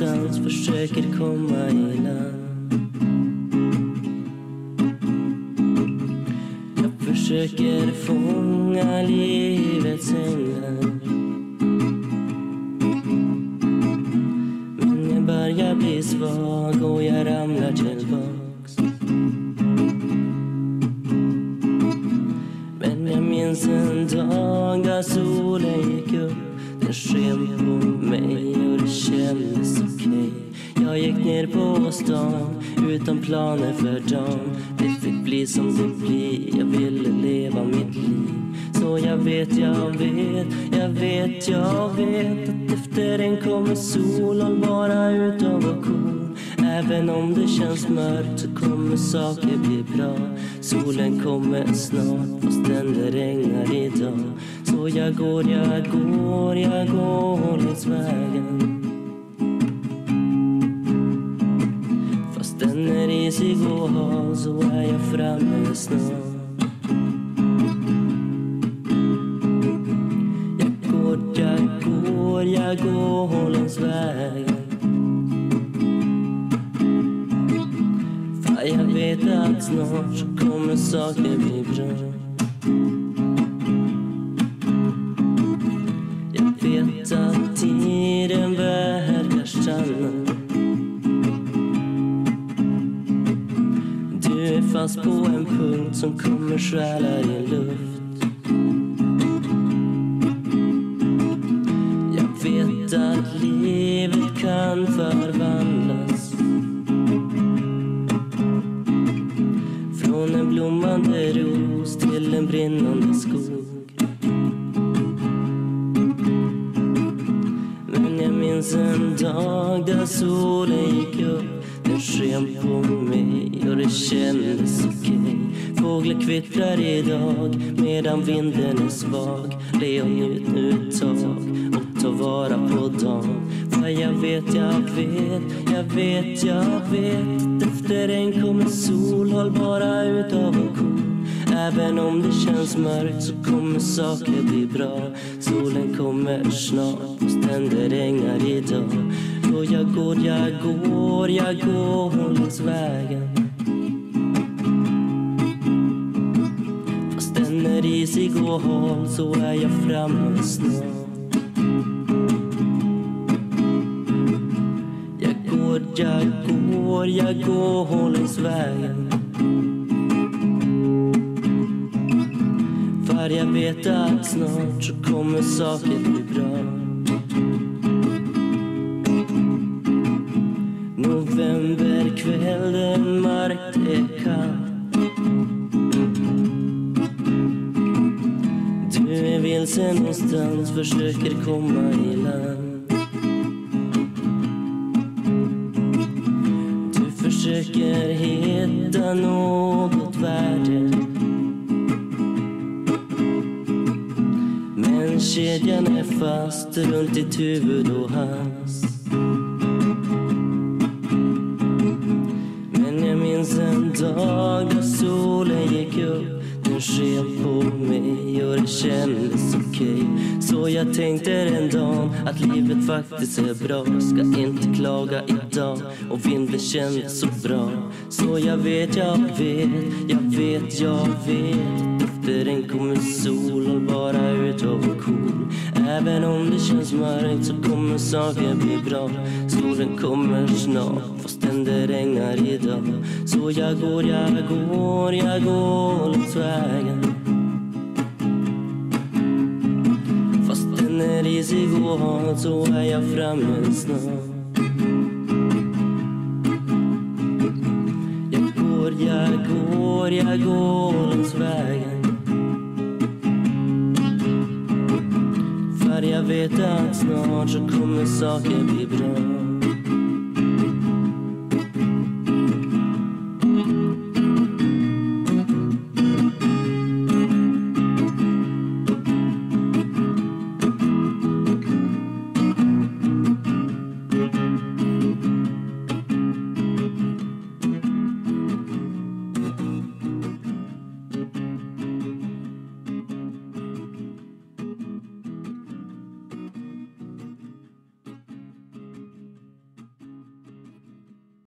vilse försöker komma i land. Jag försöker fånga livets änglar. Ner på stan utan planer för dagen. Det fick bli som det blir. Jag ville leva mitt liv. Så jag vet, jag vet, jag vet, jag vet att efter den kommer sol. Håll bara ut och var cool. Även om det känns mörkt så kommer saker bli bra. Solen kommer snart fastän det regnar idag. Så jag går, jag går, jag går längs vägen. Är och hal så är jag framme snart. Jag går, jag går, jag går längs väg. För jag vet att snart så kommer saker bli bra. Fast på en punkt som kommer stjäla din luft. Jag vet att livet kan förvandlas Från en blommande ros till en brinnande skog Men jag minns en dag där solen gick upp den sken på mig och det kändes okej. Fåglar kvittrar idag medan vinden är svag. Le och njut nu ett tag och ta vara på dagen För jag vet, jag vet, jag vet, jag vet. Efter en kommer sol Håll bara ut av en ko. Även om det känns mörkt så kommer saker bli bra. Solen kommer snart och det regnar idag. Och jag går, jag går, jag går längs vägen. Fast den är risig och hal så är jag framme snart. Jag går, jag går, jag går längs vägen. För jag vet att snart så kommer saker bli bra. Du någonstans, försöker komma i land. Du försöker hitta något värde. Men kedjan är fast runt ditt huvud och hans mig och det kändes okej. Så jag tänkte en dag att livet faktiskt är bra. Ska inte klaga idag och vinden kändes så bra. Så jag vet, jag vet, jag vet, jag vet. Efter den kommer sol och bara ut och vara cool. Även om det känns mörkt så kommer saker bli bra. Solen kommer snart fastän det regnar idag. Så jag går, jag går, jag går längs vägen. Den är risig så är jag framme snart. Jag går, jag går, jag går längs vägen. För jag vet att snart så kommer saker bli bra.